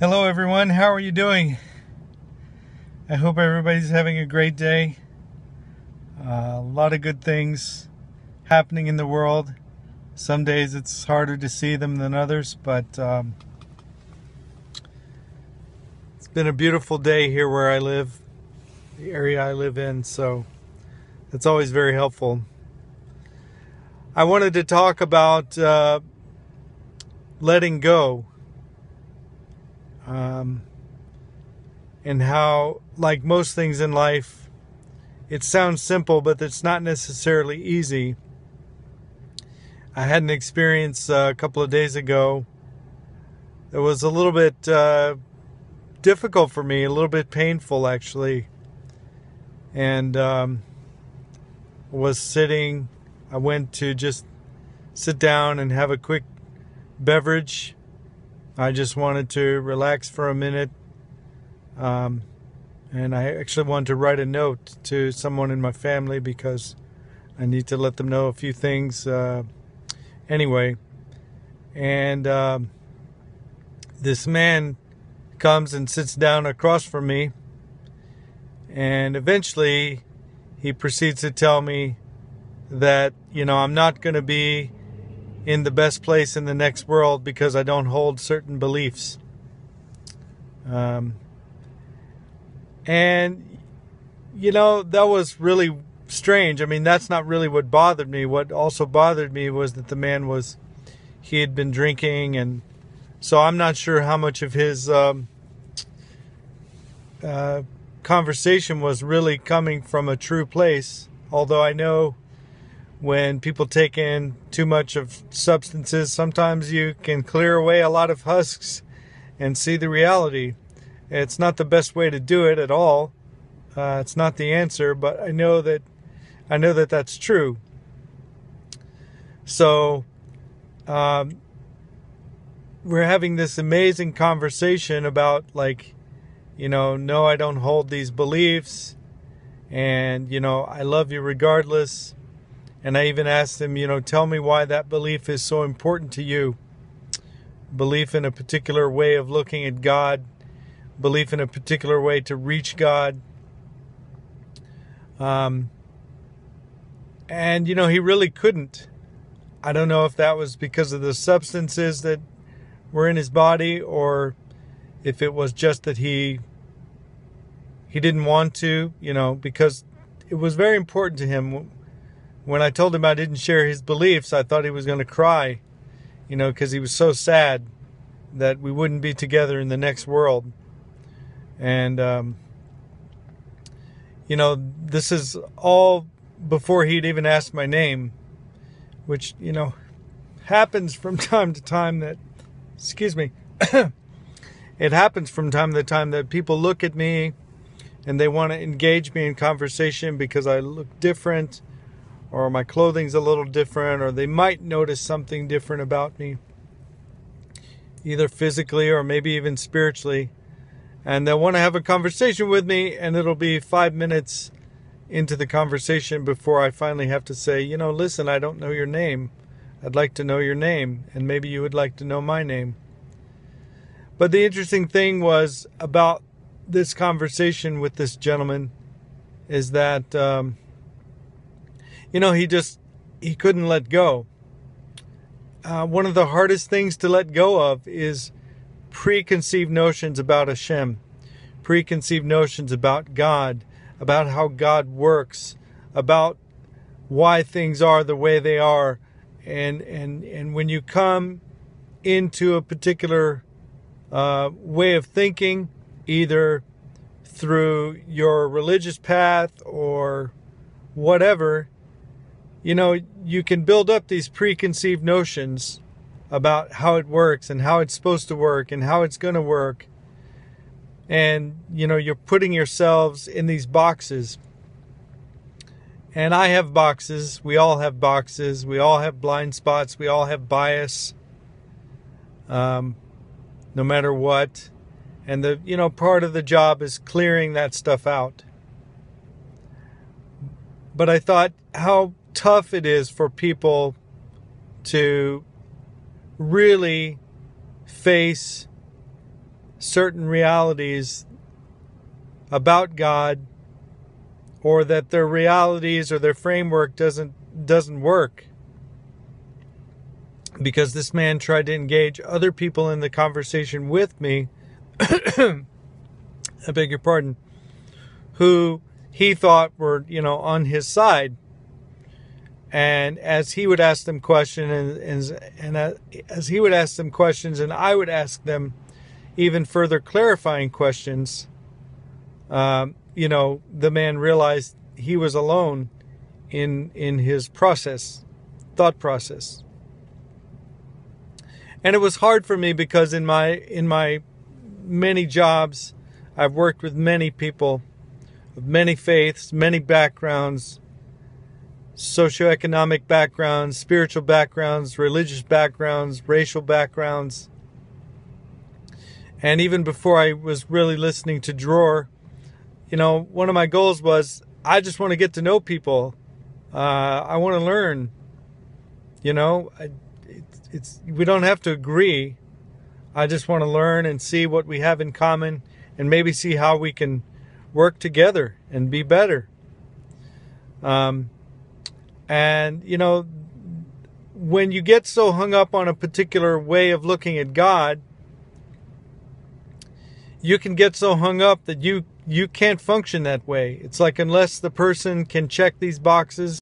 Hello, everyone. How are you doing? I hope everybody's having a great day. Uh, a lot of good things happening in the world. Some days it's harder to see them than others, but um, it's been a beautiful day here where I live, the area I live in, so it's always very helpful. I wanted to talk about uh, letting go um, and how, like most things in life, it sounds simple, but it's not necessarily easy. I had an experience uh, a couple of days ago that was a little bit uh, difficult for me, a little bit painful actually, and um, was sitting. I went to just sit down and have a quick beverage I just wanted to relax for a minute. Um, and I actually wanted to write a note to someone in my family because I need to let them know a few things. Uh, anyway, and um, this man comes and sits down across from me, and eventually he proceeds to tell me that, you know, I'm not going to be in the best place in the next world because I don't hold certain beliefs. Um, and, you know, that was really strange. I mean, that's not really what bothered me. What also bothered me was that the man was, he had been drinking, and so I'm not sure how much of his um, uh, conversation was really coming from a true place. Although I know when people take in too much of substances, sometimes you can clear away a lot of husks and see the reality. It's not the best way to do it at all. Uh, it's not the answer, but I know that I know that that's true. So, um, we're having this amazing conversation about like, you know, no, I don't hold these beliefs, and you know, I love you regardless and I even asked him, you know, tell me why that belief is so important to you. Belief in a particular way of looking at God, belief in a particular way to reach God. Um, and, you know, he really couldn't. I don't know if that was because of the substances that were in his body or if it was just that he he didn't want to, you know, because it was very important to him when I told him I didn't share his beliefs, I thought he was going to cry, you know, because he was so sad that we wouldn't be together in the next world. And, um, you know, this is all before he'd even asked my name, which, you know, happens from time to time that, excuse me, it happens from time to time that people look at me and they want to engage me in conversation because I look different or my clothing's a little different, or they might notice something different about me, either physically or maybe even spiritually. And they'll want to have a conversation with me, and it'll be five minutes into the conversation before I finally have to say, you know, listen, I don't know your name. I'd like to know your name, and maybe you would like to know my name. But the interesting thing was about this conversation with this gentleman is that um, you know, he just he couldn't let go. Uh, one of the hardest things to let go of is preconceived notions about Hashem, preconceived notions about God, about how God works, about why things are the way they are, and and and when you come into a particular uh, way of thinking, either through your religious path or whatever, you know, you can build up these preconceived notions about how it works and how it's supposed to work and how it's going to work. And, you know, you're putting yourselves in these boxes. And I have boxes. We all have boxes. We all have blind spots. We all have bias. Um, no matter what. And the, you know, part of the job is clearing that stuff out. But I thought, how tough it is for people to really face certain realities about God or that their realities or their framework doesn't doesn't work. Because this man tried to engage other people in the conversation with me I beg your pardon who he thought were you know on his side and as he would ask them questions and and, and as he would ask them questions and I would ask them even further clarifying questions um, you know, the man realized he was alone in in his process, thought process. And it was hard for me because in my in my many jobs, I've worked with many people of many faiths, many backgrounds, socioeconomic backgrounds, spiritual backgrounds, religious backgrounds, racial backgrounds. And even before I was really listening to Dror, you know, one of my goals was I just want to get to know people. Uh, I want to learn. You know, I, it's we don't have to agree. I just want to learn and see what we have in common, and maybe see how we can work together and be better. Um, and you know, when you get so hung up on a particular way of looking at God, you can get so hung up that you you can't function that way. It's like unless the person can check these boxes